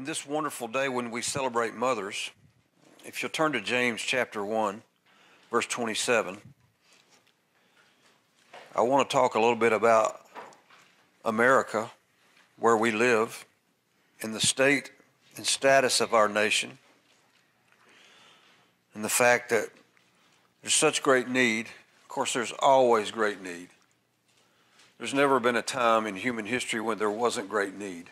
in this wonderful day when we celebrate mothers, if you'll turn to James chapter 1, verse 27, I want to talk a little bit about America, where we live, and the state and status of our nation, and the fact that there's such great need. Of course, there's always great need. There's never been a time in human history when there wasn't great need.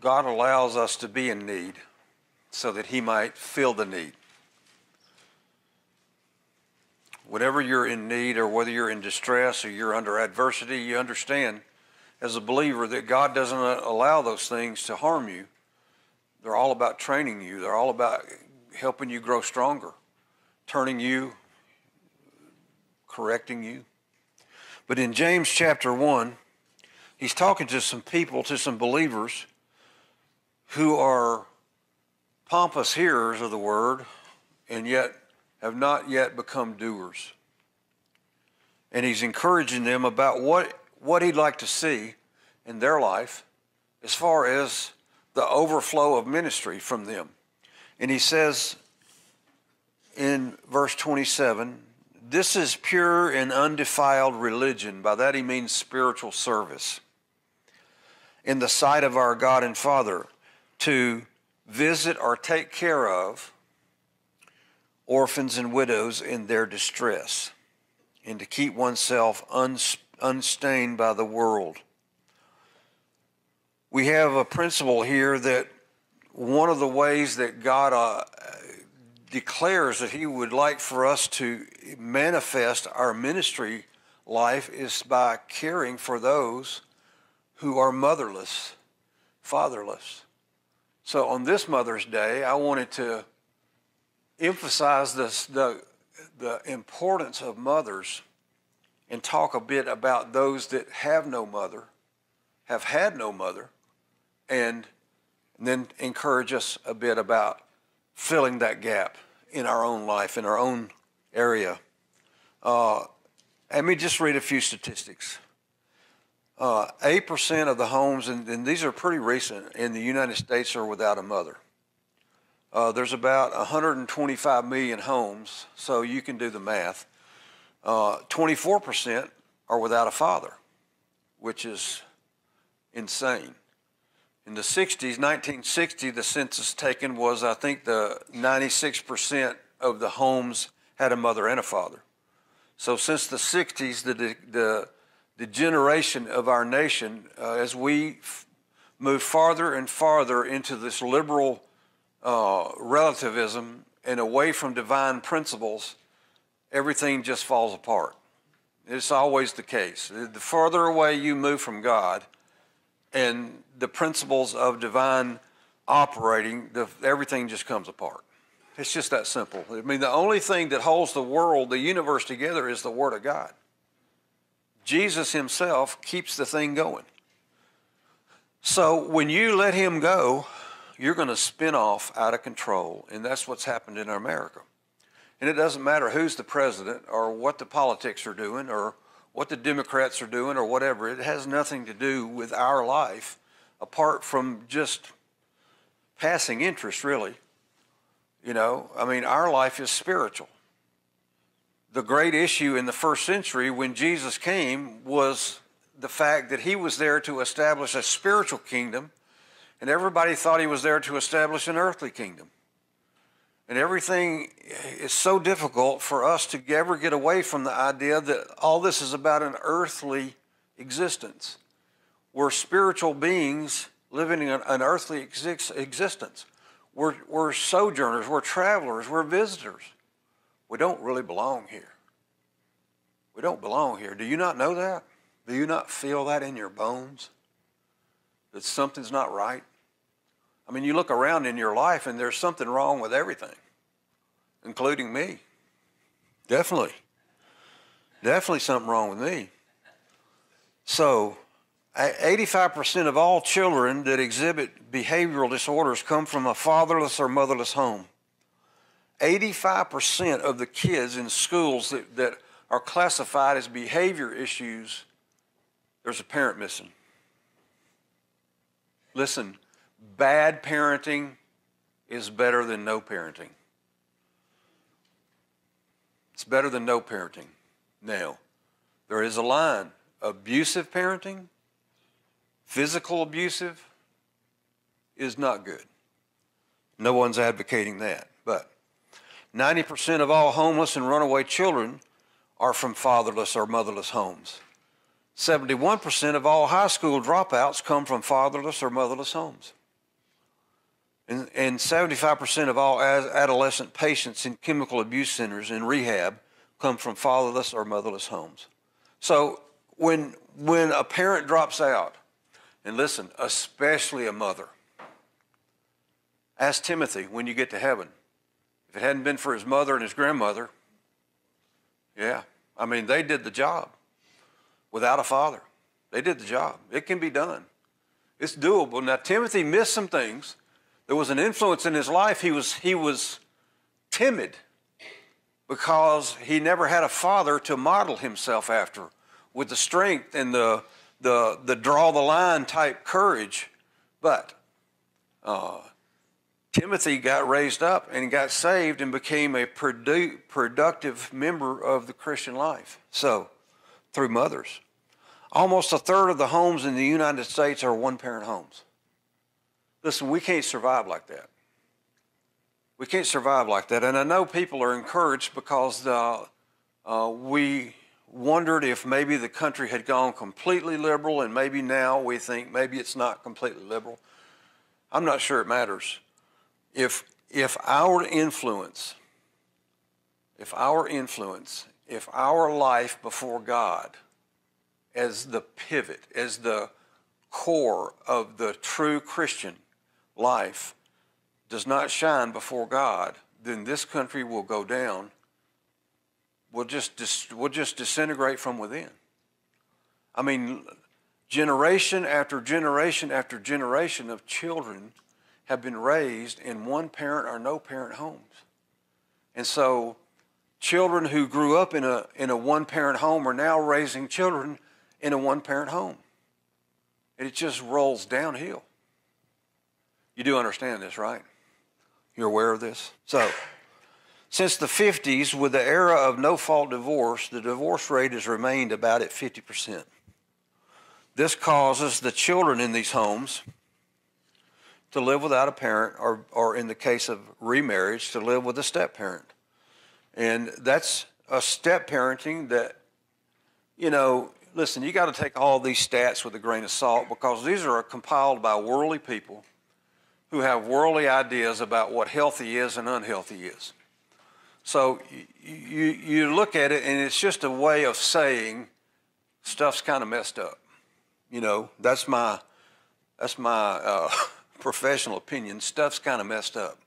God allows us to be in need so that He might fill the need. Whenever you're in need or whether you're in distress or you're under adversity, you understand as a believer that God doesn't uh, allow those things to harm you. They're all about training you, they're all about helping you grow stronger, turning you, correcting you. But in James chapter 1, he's talking to some people, to some believers who are pompous hearers of the word and yet have not yet become doers. And he's encouraging them about what, what he'd like to see in their life as far as the overflow of ministry from them. And he says in verse 27 this is pure and undefiled religion. By that he means spiritual service in the sight of our God and Father to visit or take care of orphans and widows in their distress and to keep oneself unstained by the world. We have a principle here that one of the ways that God uh, declares that He would like for us to manifest our ministry life is by caring for those who are motherless, fatherless. So on this Mother's Day, I wanted to emphasize this, the, the importance of mothers and talk a bit about those that have no mother, have had no mother, and, and then encourage us a bit about filling that gap in our own life, in our own area. Uh, let me just read a few statistics. Uh, 8% of the homes, and, and, these are pretty recent, in the United States are without a mother. Uh, there's about 125 million homes, so you can do the math. 24% uh, are without a father, which is insane. In the 60s, 1960, the census taken was, I think, the 96% of the homes had a mother and a father. So since the 60s, the, the, the generation of our nation, uh, as we f- move farther and farther into this liberal uh, relativism and away from divine principles, everything just falls apart. It's always the case. The further away you move from God, and the principles of divine operating, the, everything just comes apart. It's just that simple. I mean, the only thing that holds the world, the universe together is the Word of God. Jesus Himself keeps the thing going. So when you let Him go, you're going to spin off out of control, and that's what's happened in America. And it doesn't matter who's the president or what the politics are doing or what the Democrats are doing or whatever. It has nothing to do with our life apart from just passing interest, really. You know, I mean, our life is spiritual. The great issue in the first century when Jesus came was the fact that he was there to establish a spiritual kingdom, and everybody thought he was there to establish an earthly kingdom. And everything is so difficult for us to ever get away from the idea that all this is about an earthly existence. We're spiritual beings living in an earthly existence. We're, we're sojourners, we're travelers, we're visitors. We don't really belong here. We don't belong here. Do you not know that? Do you not feel that in your bones? That something's not right? I mean, you look around in your life and there's something wrong with everything, including me. Definitely. Definitely something wrong with me. So, 85% of all children that exhibit behavioral disorders come from a fatherless or motherless home. 85% of the kids in schools that, that are classified as behavior issues, there's a parent missing. Listen, bad parenting is better than no parenting. It's better than no parenting. Now, there is a line. Abusive parenting, physical abusive, is not good. No one's advocating that. But 90% of all homeless and runaway children are from fatherless or motherless homes. 71% of all high school dropouts come from fatherless or motherless homes. And, and 75% of all adolescent patients in chemical abuse centers and rehab come from fatherless or motherless homes. So when, when a parent drops out, and listen, especially a mother, ask Timothy when you get to heaven. If it hadn't been for his mother and his grandmother, yeah, I mean, they did the job without a father. They did the job. It can be done. It's doable. Now, Timothy missed some things. There was an influence in his life. He was, he was timid because he never had a father to model himself after with the strength and the, the, the draw the line type courage. But uh, Timothy got raised up and got saved and became a produ- productive member of the Christian life. So, through mothers. Almost a third of the homes in the United States are one parent homes. Listen, we can't survive like that. We can't survive like that. And I know people are encouraged because uh, uh, we wondered if maybe the country had gone completely liberal, and maybe now we think maybe it's not completely liberal. I'm not sure it matters. If, if our influence, if our influence, if our life before God as the pivot, as the core of the true Christian life does not shine before God, then this country will go down. We'll just, we'll just disintegrate from within. I mean, generation after generation after generation of children have been raised in one parent or no parent homes. And so children who grew up in a, in a one parent home are now raising children in a one parent home. And it just rolls downhill. You do understand this, right? You're aware of this? So, since the 50s, with the era of no fault divorce, the divorce rate has remained about at 50%. This causes the children in these homes to live without a parent, or, or in the case of remarriage, to live with a step parent. And that's a step parenting that, you know, listen, you got to take all these stats with a grain of salt because these are compiled by worldly people who have worldly ideas about what healthy is and unhealthy is. So you, you look at it and it's just a way of saying stuff's kind of messed up. You know, that's my, that's my uh, professional opinion. Stuff's kind of messed up.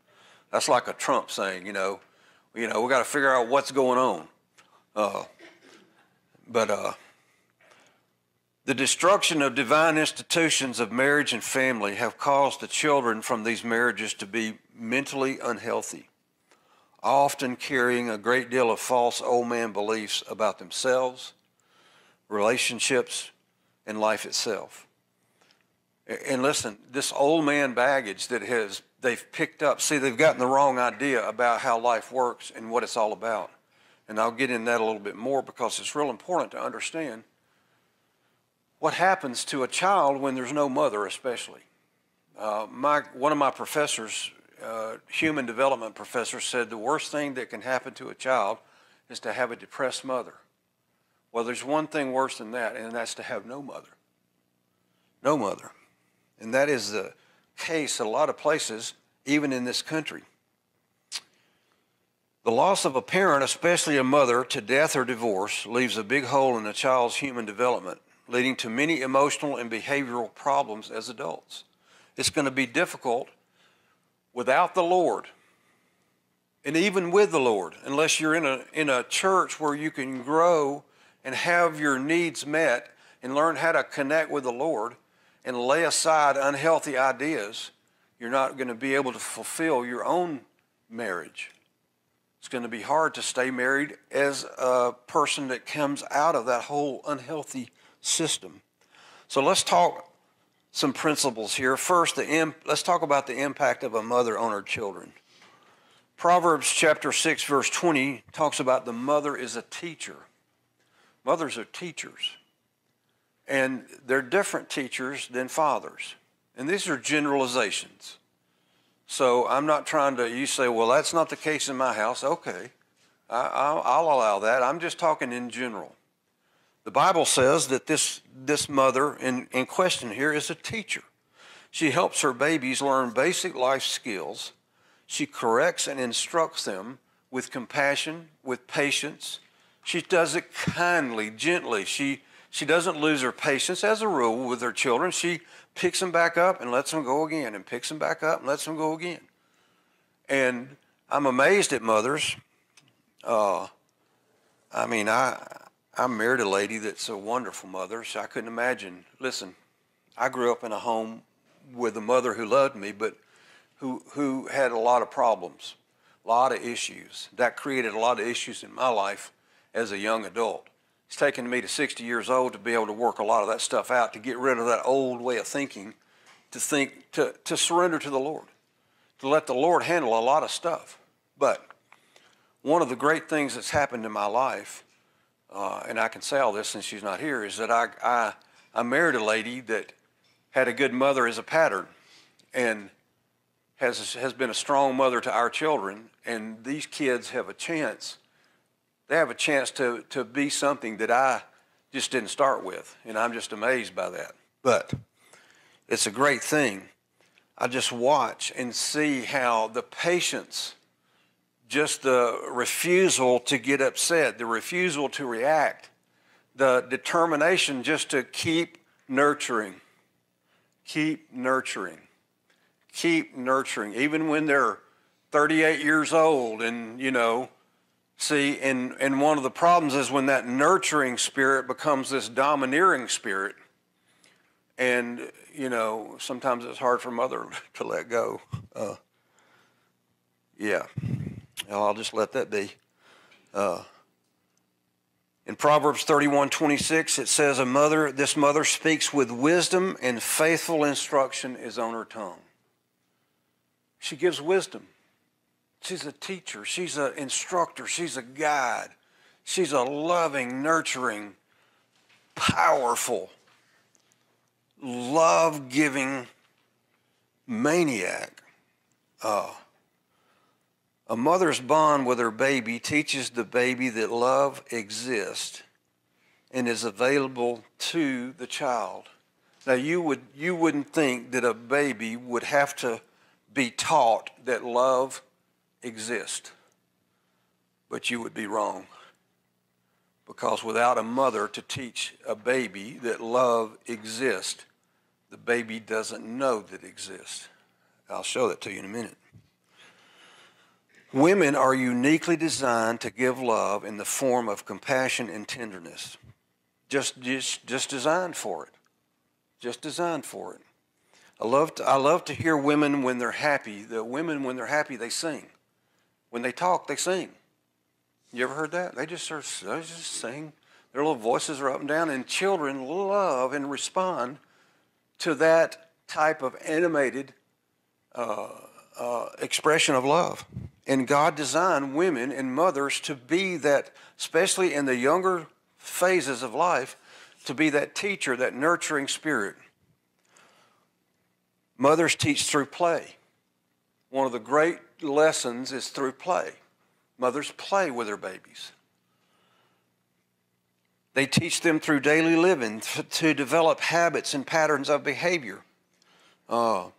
That's like a Trump saying, you know, you know, we got to figure out what's going on. Uh, but uh, the destruction of divine institutions of marriage and family have caused the children from these marriages to be mentally unhealthy, often carrying a great deal of false old man beliefs about themselves, relationships, and life itself. And listen, this old man baggage that has they've picked up, see, they've gotten the wrong idea about how life works and what it's all about. And I'll get in that a little bit more because it's real important to understand what happens to a child when there's no mother, especially. Uh, my, one of my professors, uh, human development professor, said the worst thing that can happen to a child is to have a depressed mother. Well, there's one thing worse than that, and that's to have no mother. No mother. And that is the case in a lot of places, even in this country. The loss of a parent, especially a mother, to death or divorce leaves a big hole in a child's human development leading to many emotional and behavioral problems as adults. It's going to be difficult without the Lord and even with the Lord, unless you're in a, in a church where you can grow and have your needs met and learn how to connect with the Lord and lay aside unhealthy ideas, you're not going to be able to fulfill your own marriage. It's going to be hard to stay married as a person that comes out of that whole unhealthy system. So let's talk some principles here. First, the imp- let's talk about the impact of a mother on her children. Proverbs chapter 6, verse 20 talks about the mother is a teacher. Mothers are teachers. And they're different teachers than fathers. And these are generalizations. So I'm not trying to, you say, well, that's not the case in my house. Okay, I, will allow that. I'm just talking in general. The Bible says that this, this mother in, in question here is a teacher. She helps her babies learn basic life skills. She corrects and instructs them with compassion, with patience. She does it kindly, gently. She, she doesn't lose her patience as a rule with her children. She picks them back up and lets them go again, and picks them back up and lets them go again. And I'm amazed at mothers. Uh, I mean, I, I married a lady that's a wonderful mother, so I couldn't imagine. Listen, I grew up in a home with a mother who loved me, but who, who had a lot of problems, a lot of issues. That created a lot of issues in my life as a young adult. It's taken me to 60 years old to be able to work a lot of that stuff out, to get rid of that old way of thinking, to think, to, to surrender to the Lord, to let the Lord handle a lot of stuff. But one of the great things that's happened in my life uh, and I can say all this since she's not here, is that I, I, I married a lady that had a good mother as a pattern and has, has been a strong mother to our children. And these kids have a chance, they have a chance to, to be something that I just didn't start with. And I'm just amazed by that. But it's a great thing. I just watch and see how the patience just the refusal to get upset, the refusal to react, the determination just to keep nurturing, keep nurturing, keep nurturing, even when they're 38 years old and, you know, see, and, and one of the problems is when that nurturing spirit becomes this domineering spirit. And, you know, sometimes it's hard for mother to let go. Uh, yeah. I'll just let that be. Uh, in Proverbs 31 26, it says, A mother, this mother speaks with wisdom, and faithful instruction is on her tongue. She gives wisdom. She's a teacher, she's an instructor, she's a guide, she's a loving, nurturing, powerful, love giving maniac. Uh, a mother's bond with her baby teaches the baby that love exists and is available to the child. Now you would you wouldn't think that a baby would have to be taught that love exists. But you would be wrong. Because without a mother to teach a baby that love exists, the baby doesn't know that exists. I'll show that to you in a minute. Women are uniquely designed to give love in the form of compassion and tenderness. Just, just, just designed for it. Just designed for it. I love, to, I love to hear women when they're happy. The women, when they're happy, they sing. When they talk, they sing. You ever heard that? They just, are, just sing. Their little voices are up and down, and children love and respond to that type of animated uh, uh, expression of love. And God designed women and mothers to be that, especially in the younger phases of life, to be that teacher, that nurturing spirit. Mothers teach through play. One of the great lessons is through play. Mothers play with their babies. They teach them through daily living to develop habits and patterns of behavior. Uh,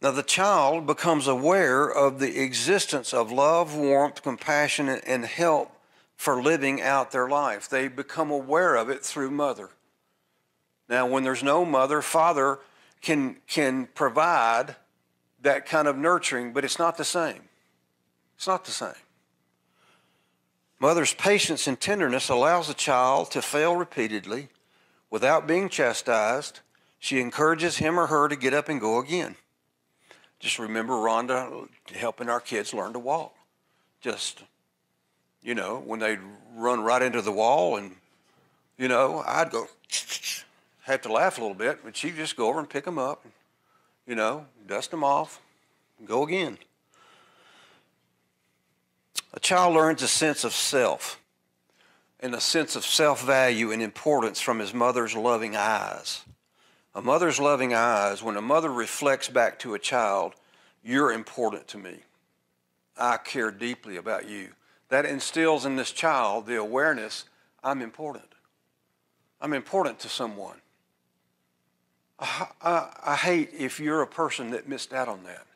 now, the child becomes aware of the existence of love, warmth, compassion, and help for living out their life. They become aware of it through mother. Now, when there's no mother, father can, can provide that kind of nurturing, but it's not the same. It's not the same. Mother's patience and tenderness allows the child to fail repeatedly without being chastised. She encourages him or her to get up and go again. Just remember Rhonda helping our kids learn to walk. Just, you know, when they'd run right into the wall and, you know, I'd go, have to laugh a little bit, but she'd just go over and pick them up, you know, dust them off, go again. A child learns a sense of self and a sense of self value and importance from his mother's loving eyes. A mother's loving eyes, when a mother reflects back to a child, you're important to me. I care deeply about you. That instills in this child the awareness I'm important. I'm important to someone. I, I, I, hate if you're a person that missed out on that.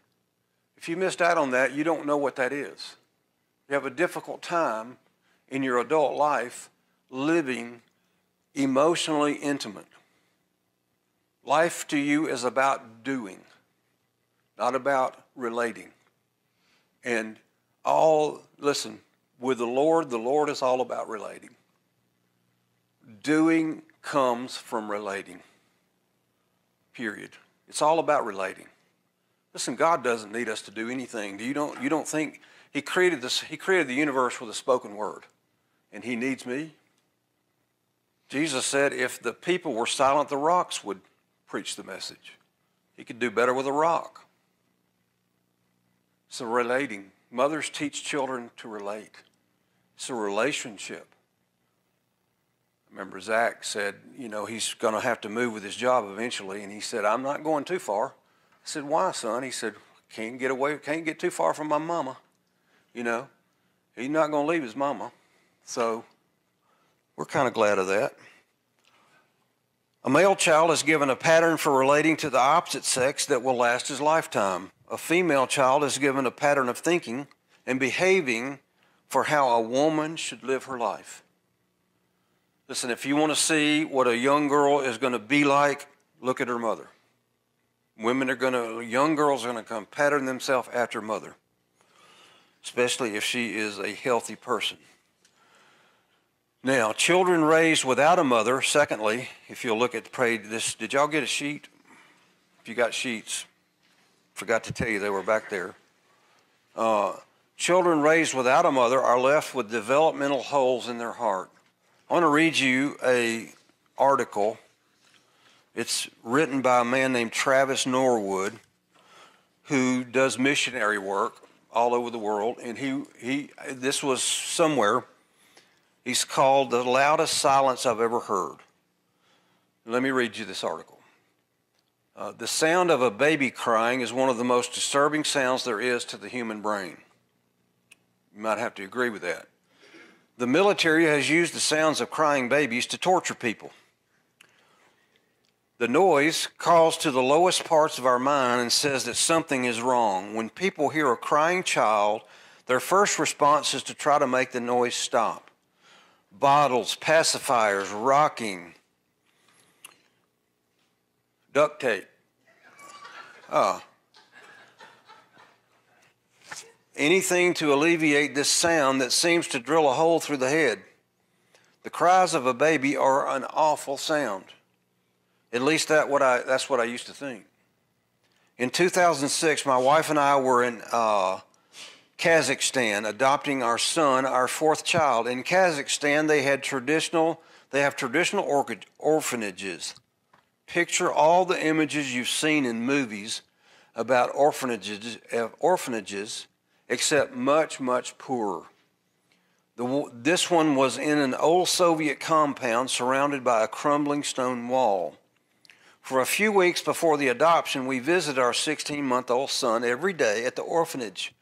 If you missed out on that, you don't know what that is. You have a difficult time in your adult life living emotionally intimate. Life to you is about doing, not about relating. And all, listen, with the Lord, the Lord is all about relating. Doing comes from relating. Period. It's all about relating. Listen, God doesn't need us to do anything. Do you don't you don't think He created this He created the universe with a spoken word. And He needs me? Jesus said if the people were silent, the rocks would preach the message. He could do better with a rock. So relating. Mothers teach children to relate. It's a relationship. Remember Zach said, you know, he's going to have to move with his job eventually. And he said, I'm not going too far. I said, why, son? He said, can't get away, can't get too far from my mama. You know, he's not going to leave his mama. So we're kind of glad of that. A male child is given a pattern for relating to the opposite sex that will last his lifetime. A female child is given a pattern of thinking and behaving for how a woman should live her life. Listen, if you want to see what a young girl is going to be like, look at her mother. Women are going to, young girls are going to come pattern themselves after mother, especially if she is a healthy person. Now, children raised without a mother, secondly, if you'll look at pray this, did y'all get a sheet? If you got sheets, forgot to tell you they were back there. Uh, children raised without a mother are left with developmental holes in their heart. I want to read you a article. It's written by a man named Travis Norwood, who does missionary work all over the world, and he he this was somewhere He's called the loudest silence I've ever heard. Let me read you this article. Uh, the sound of a baby crying is one of the most disturbing sounds there is to the human brain. You might have to agree with that. The military has used the sounds of crying babies to torture people. The noise calls to the lowest parts of our mind and says that something is wrong. When people hear a crying child, their first response is to try to make the noise stop bottles, pacifiers, rocking, duct tape. Oh. Anything to alleviate this sound that seems to drill a hole through the head. The cries of a baby are an awful sound. At least that what I, that's what I used to think. In 2006, my wife and I were in uh, Kazakhstan, adopting our son, our fourth child. In Kazakhstan, they had traditional, they have traditional orphanages. Picture all the images you've seen in movies about orphanages, orphanages except much, much poorer. The, this one was in an old Soviet compound surrounded by a crumbling stone wall. For a few weeks before the adoption, we visited our 16 month old son every day at the orphanage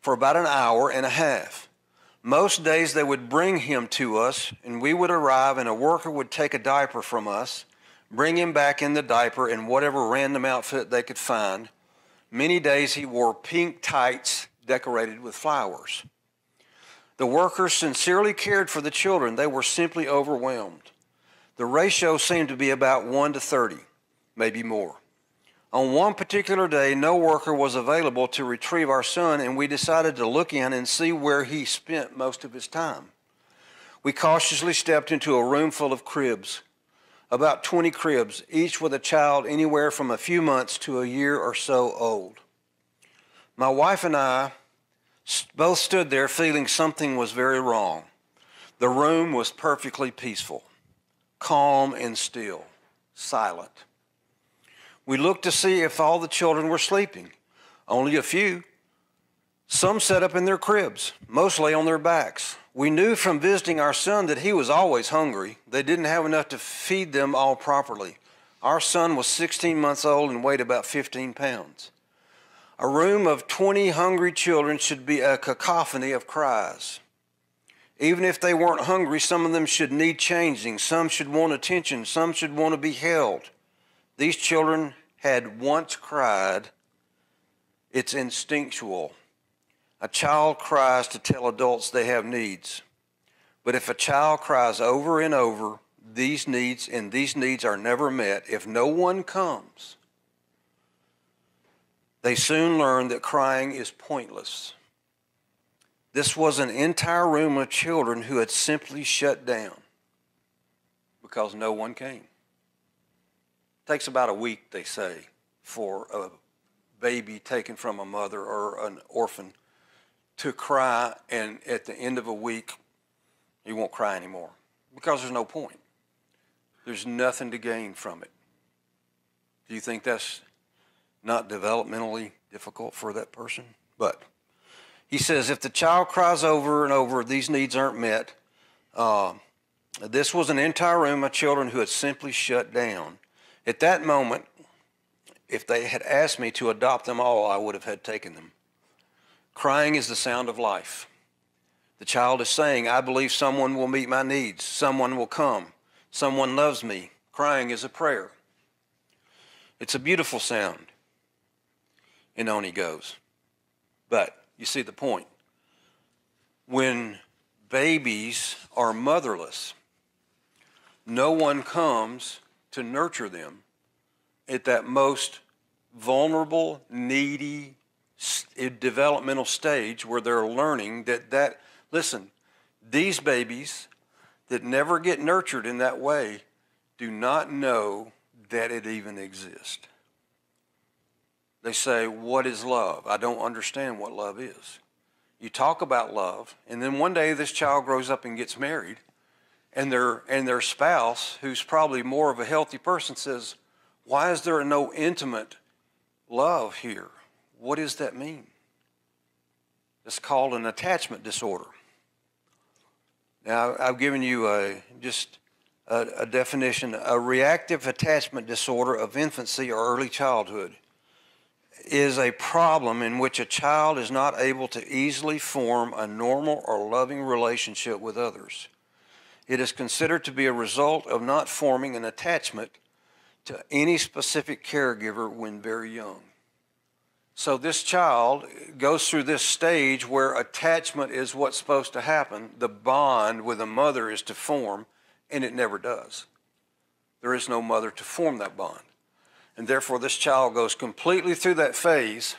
for about an hour and a half. Most days they would bring him to us, and we would arrive, and a worker would take a diaper from us, bring him back in the diaper in whatever random outfit they could find. Many days he wore pink tights decorated with flowers. The workers sincerely cared for the children. They were simply overwhelmed. The ratio seemed to be about 1 to 30, maybe more. On one particular day, no worker was available to retrieve our son, and we decided to look in and see where he spent most of his time. We cautiously stepped into a room full of cribs, about 20 cribs, each with a child anywhere from a few months to a year or so old. My wife and I both stood there feeling something was very wrong. The room was perfectly peaceful, calm, and still. silent. We looked to see if all the children were sleeping. Only a few. Some sat up in their cribs, mostly on their backs. We knew from visiting our son that he was always hungry. They didn't have enough to feed them all properly. Our son was 16 months old and weighed about 15 pounds. A room of 20 hungry children should be a cacophony of cries. Even if they weren't hungry, some of them should need changing. Some should want attention. Some should want to be held. These children had once cried. It's instinctual. A child cries to tell adults they have needs. But if a child cries over and over, these needs and these needs are never met, if no one comes, they soon learned that crying is pointless. This was an entire room of children who had simply shut down because no one came. It takes about a week, they say, for a baby taken from a mother or an orphan to cry, and at the end of a week, he won't cry anymore because there's no point. There's nothing to gain from it. Do you think that's not developmentally difficult for that person? But he says, if the child cries over and over, these needs aren't met. Uh, this was an entire room of children who had simply shut down. At that moment, if they had asked me to adopt them all, I would have had taken them. Crying is the sound of life. The child is saying, I believe someone will meet my needs, someone will come, someone loves me. Crying is a prayer. It's a beautiful sound. And on he goes. But you see the point. When babies are motherless, no one comes to nurture them at that most vulnerable, needy developmental stage where they're learning that that listen, these babies that never get nurtured in that way do not know that it even exists. They say, What is love? I don't understand what love is. You talk about love, and then one day this child grows up and gets married, and their, and their spouse, who's probably more of a healthy person, says, Why is there no intimate love here? What does that mean? It's called an attachment disorder. Now, I've given you a, just a, a definition a reactive attachment disorder of infancy or early childhood is a problem in which a child is not able to easily form a normal or loving relationship with others. It is considered to be a result of not forming an attachment to any specific caregiver when very young. So this child goes through this stage where attachment is what's supposed to happen. The bond with a mother is to form, and it never does. There is no mother to form that bond. And therefore, this child goes completely through that phase.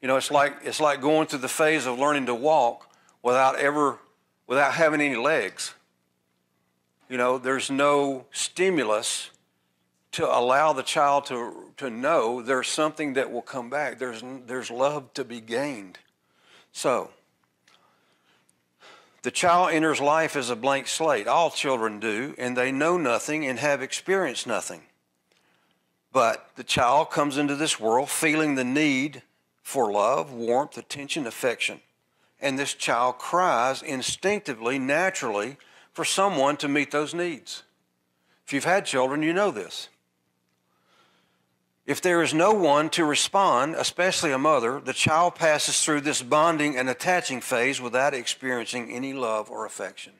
You know, it's like, it's like going through the phase of learning to walk without ever, without having any legs. You know, there's no stimulus to allow the child to, to know there's something that will come back. There's, there's love to be gained. So, the child enters life as a blank slate. All children do, and they know nothing and have experienced nothing. But the child comes into this world feeling the need for love, warmth, attention, affection. And this child cries instinctively, naturally, for someone to meet those needs. If you've had children, you know this. If there is no one to respond, especially a mother, the child passes through this bonding and attaching phase without experiencing any love or affection.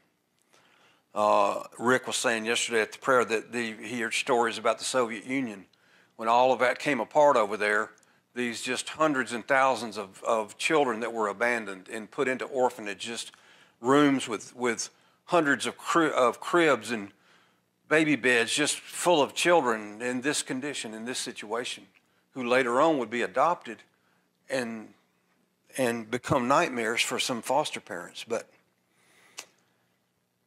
Uh, Rick was saying yesterday at the prayer that the, he heard stories about the Soviet Union when all of that came apart over there, these just hundreds and thousands of, of children that were abandoned and put into orphanage, just rooms with, with hundreds of, cri- of cribs and baby beds just full of children in this condition, in this situation, who later on would be adopted and, and become nightmares for some foster parents. But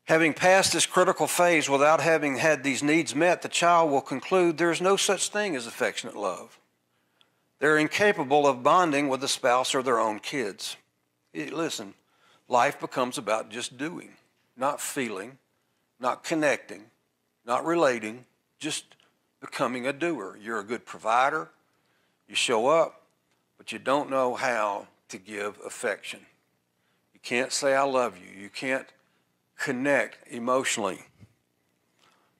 Having passed this critical phase without having had these needs met, the child will conclude there is no such thing as affectionate love. They're incapable of bonding with a spouse or their own kids. Listen, life becomes about just doing, not feeling, not connecting, not relating, just becoming a doer. You're a good provider, you show up, but you don't know how to give affection. You can't say, I love you. You can't connect emotionally.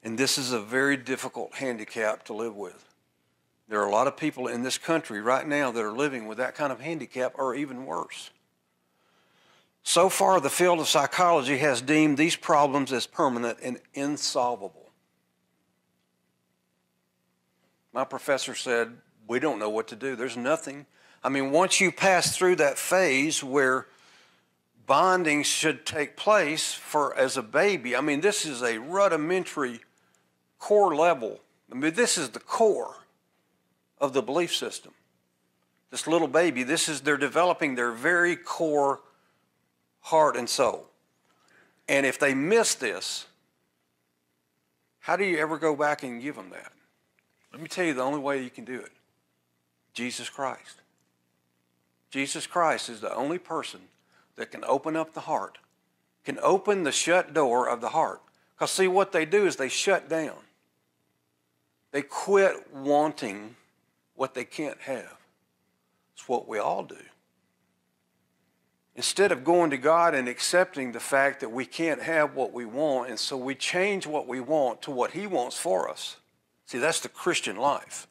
And this is a very difficult handicap to live with. There are a lot of people in this country right now that are living with that kind of handicap or even worse. So far, the field of psychology has deemed these problems as permanent and insolvable. My professor said, We don't know what to do. There's nothing. I mean, once you pass through that phase where bonding should take place for as a baby, I mean, this is a rudimentary core level. I mean, this is the core of the belief system. This little baby, this is, they're developing their very core heart and soul. And if they miss this, how do you ever go back and give them that? Let me tell you the only way you can do it Jesus Christ. Jesus Christ is the only person that can open up the heart, can open the shut door of the heart. Because, see, what they do is they shut down. They quit wanting what they can't have. It's what we all do. Instead of going to God and accepting the fact that we can't have what we want, and so we change what we want to what He wants for us. See, that's the Christian life.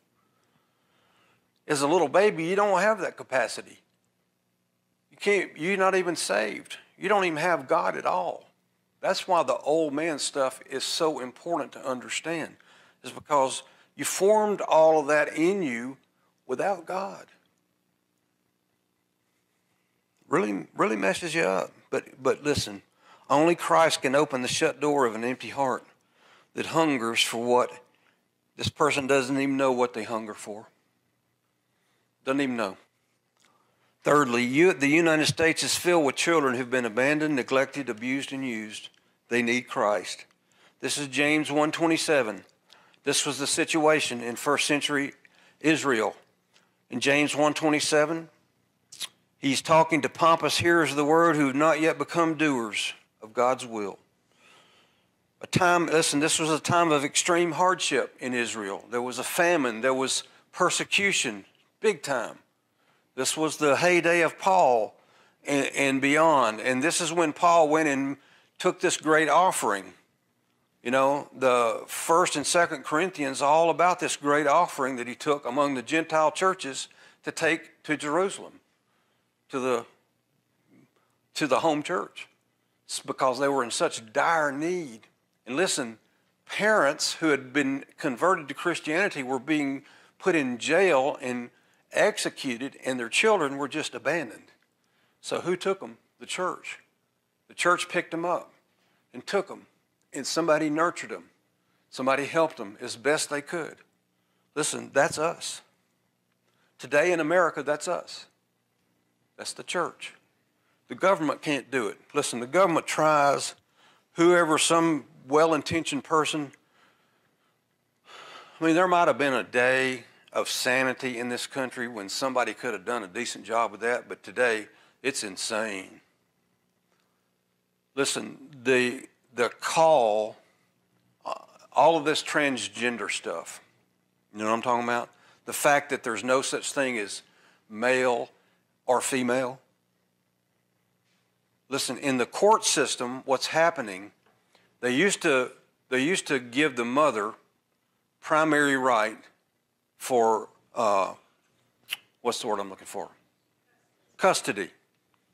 As a little baby, you don't have that capacity. You can't, you're not even saved. You don't even have God at all. That's why the old man stuff is so important to understand, is because you formed all of that in you without God. Really, really messes you up. But, but listen, only Christ can open the shut door of an empty heart that hungers for what this person doesn't even know what they hunger for. Doesn't even know. Thirdly, you, the United States is filled with children who've been abandoned, neglected, abused, and used. They need Christ. This is James 127. This was the situation in first century Israel. In James 127, he's talking to pompous hearers of the word who have not yet become doers of God's will. A time, listen, this was a time of extreme hardship in Israel. There was a famine, there was persecution, big time. This was the heyday of Paul and, and beyond. And this is when Paul went and took this great offering you know, the first and second Corinthians all about this great offering that he took among the Gentile churches to take to Jerusalem, to the to the home church. It's because they were in such dire need. And listen, parents who had been converted to Christianity were being put in jail and executed, and their children were just abandoned. So who took them? The church. The church picked them up and took them and somebody nurtured them. Somebody helped them as best they could. Listen, that's us. Today in America, that's us. That's the church. The government can't do it. Listen, the government tries, whoever, some well intentioned person. I mean, there might have been a day of sanity in this country when somebody could have done a decent job with that, but today it's insane. Listen, the the call, uh, all of this transgender stuff, you know what I'm talking about? The fact that there's no such thing as male or female. Listen, in the court system, what's happening, they used to, they used to give the mother primary right for, uh, what's the word I'm looking for? Custody.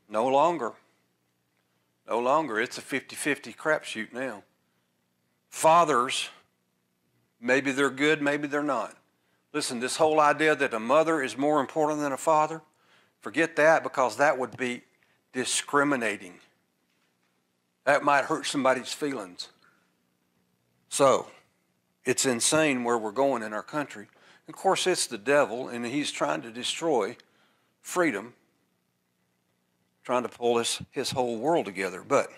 No longer. No longer. It's a 50 50 crapshoot now. Fathers, maybe they're good, maybe they're not. Listen, this whole idea that a mother is more important than a father, forget that because that would be discriminating. That might hurt somebody's feelings. So, it's insane where we're going in our country. Of course, it's the devil, and he's trying to destroy freedom trying to pull his, his whole world together. But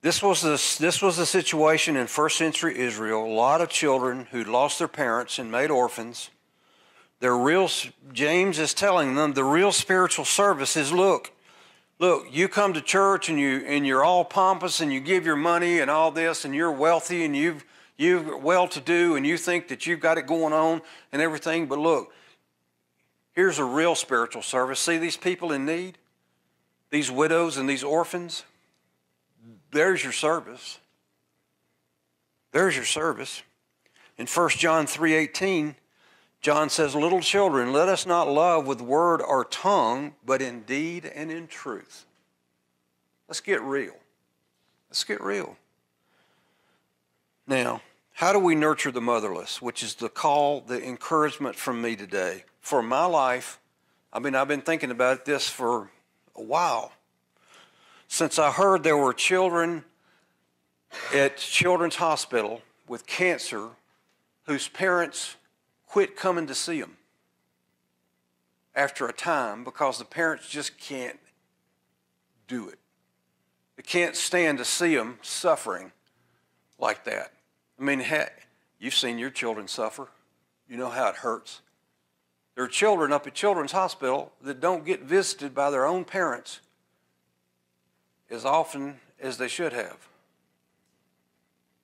this was, the, this was the situation in first century Israel. A lot of children who lost their parents and made orphans. Their real, James is telling them the real spiritual service is look, look, you come to church and, you, and you're all pompous and you give your money and all this and you're wealthy and you've, you're well to do and you think that you've got it going on and everything. But look, here's a real spiritual service. See these people in need, these widows and these orphans? There's your service. There's your service. In 1 John 3:18, John says, "Little children, let us not love with word or tongue, but in deed and in truth." Let's get real. Let's get real. Now, how do we nurture the motherless, which is the call, the encouragement from me today? For my life, I mean, I've been thinking about this for a while. Since I heard there were children at Children's Hospital with cancer whose parents quit coming to see them after a time because the parents just can't do it. They can't stand to see them suffering like that. I mean, you've seen your children suffer. You know how it hurts. There are children up at Children's Hospital that don't get visited by their own parents as often as they should have.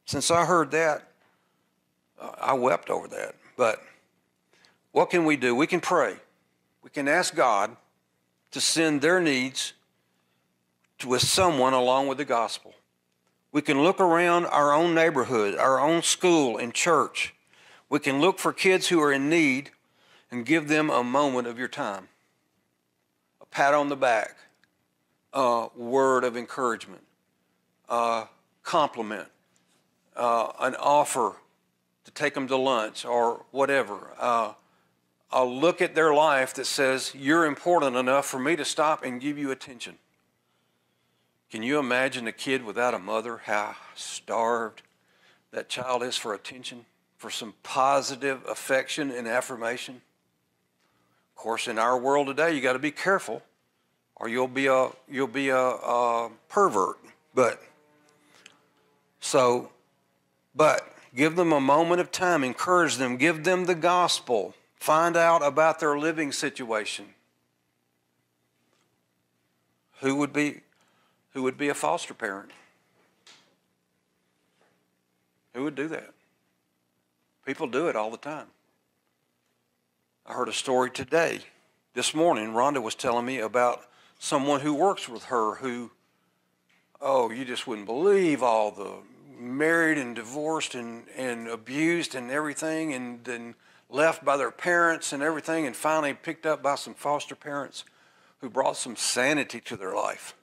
Since I heard that, uh, I wept over that. But what can we do? We can pray. We can ask God to send their needs to, with someone along with the gospel. We can look around our own neighborhood, our own school and church. We can look for kids who are in need and give them a moment of your time. A pat on the back, a word of encouragement, a compliment, uh, an offer to take them to lunch or whatever. Uh, a look at their life that says, You're important enough for me to stop and give you attention. Can you imagine a kid without a mother, how starved that child is for attention, for some positive affection and affirmation? Of course, in our world today, you got to be careful, or you'll be a you'll be a, a pervert. But so, but give them a moment of time, encourage them, give them the gospel, find out about their living situation. Who would be who would be a foster parent. Who would do that? People do it all the time. I heard a story today, this morning. Rhonda was telling me about someone who works with her who, oh, you just wouldn't believe all the married and divorced and, and abused and everything, and then left by their parents and everything, and finally picked up by some foster parents who brought some sanity to their life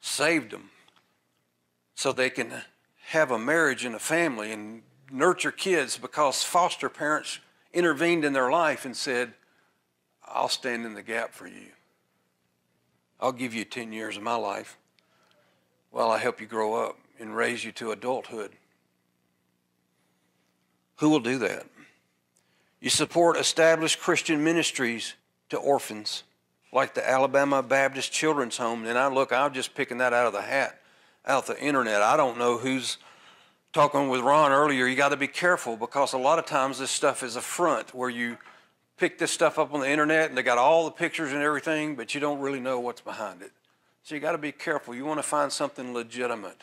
saved them so they can have a marriage and a family and nurture kids because foster parents intervened in their life and said, I'll stand in the gap for you. I'll give you 10 years of my life while I help you grow up and raise you to adulthood. Who will do that? You support established Christian ministries to orphans like the Alabama Baptist Children's Home, and I look, I'm just picking that out of the hat, out the internet. I don't know who's talking with Ron earlier. You got to be careful because a lot of times this stuff is a front where you pick this stuff up on the internet and they got all the pictures and everything, but you don't really know what's behind it. So you got to be careful. You want to find something legitimate.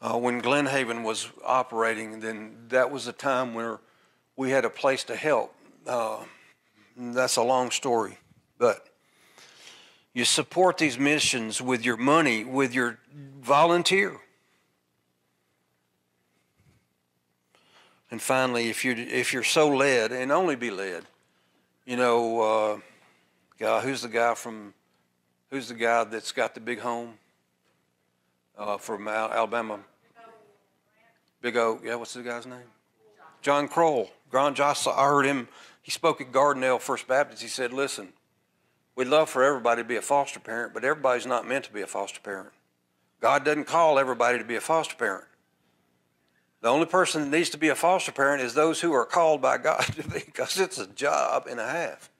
Uh, when Glen Haven was operating, then that was a time where we had a place to help. Uh, that's a long story. But you support these missions with your money, with your volunteer. And finally, if you if you're so led, and only be led, you know, uh, who's the guy from, who's the guy that's got the big home uh, from Alabama? Big Oak. Yeah, what's the guy's name? John Croyle. John Joss. I heard him. He spoke at Gardendale First Baptist. He said, "Listen, We'd love for everybody to be a foster parent, but everybody's not meant to be a foster parent. God doesn't call everybody to be a foster parent. The only person that needs to be a foster parent is those who are called by God to be, because it's a job and a half.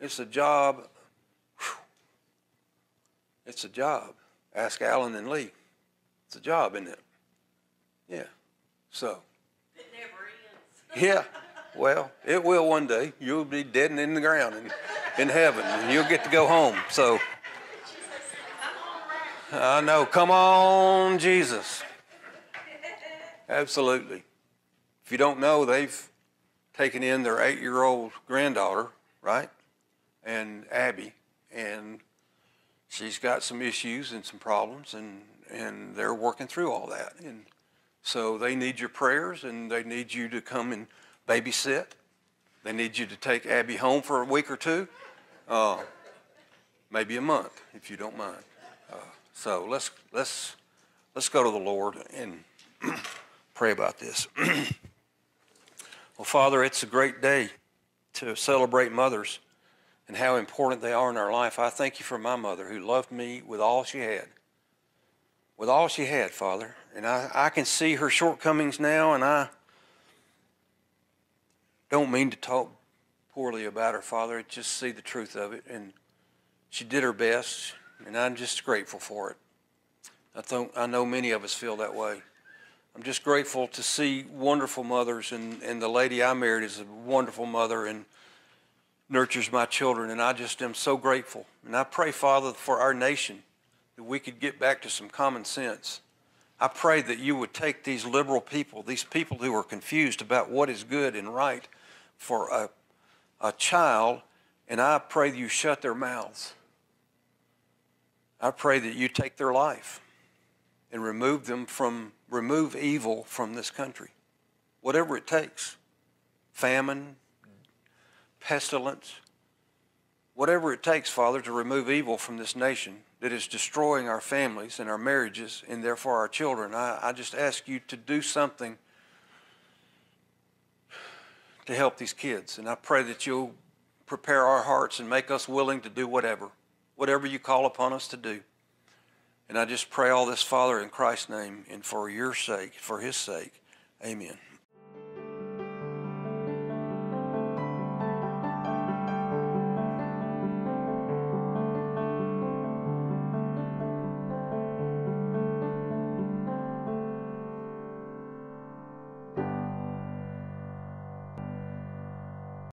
It's a job. Whew, it's a job. Ask Alan and Lee. It's a job, isn't it? Yeah. So. It never ends. yeah. Well, it will one day. You'll be dead and in the ground. And, in heaven, and you'll get to go home. So I know. Come on, Jesus. Absolutely. If you don't know, they've taken in their eight-year-old granddaughter, right? And Abby, and she's got some issues and some problems, and, and they're working through all that. And so they need your prayers, and they need you to come and babysit. They need you to take Abby home for a week or two, uh, maybe a month, if you don't mind. Uh, so let's let's let's go to the Lord and pray about this. well, Father, it's a great day to celebrate mothers and how important they are in our life. I thank you for my mother who loved me with all she had. With all she had, Father. And I, I can see her shortcomings now, and I don't mean to talk poorly about her, Father. Just see the truth of it. And she did her best, and I'm just grateful for it. I, th- I know many of us feel that way. I'm just grateful to see wonderful mothers, and, and the lady I married is a wonderful mother and nurtures my children, and I just am so grateful. And I pray, Father, for our nation that we could get back to some common sense. I pray that you would take these liberal people, these people who are confused about what is good and right for a, a child, and I pray that you shut their mouths. I pray that you take their life and remove them from, remove evil from this country, whatever it takes famine, pestilence, whatever it takes, Father, to remove evil from this nation that is destroying our families and our marriages and therefore our children. I, I just ask you to do something to help these kids. And I pray that you'll prepare our hearts and make us willing to do whatever, whatever you call upon us to do. And I just pray all this, Father, in Christ's name and for your sake, for his sake. Amen.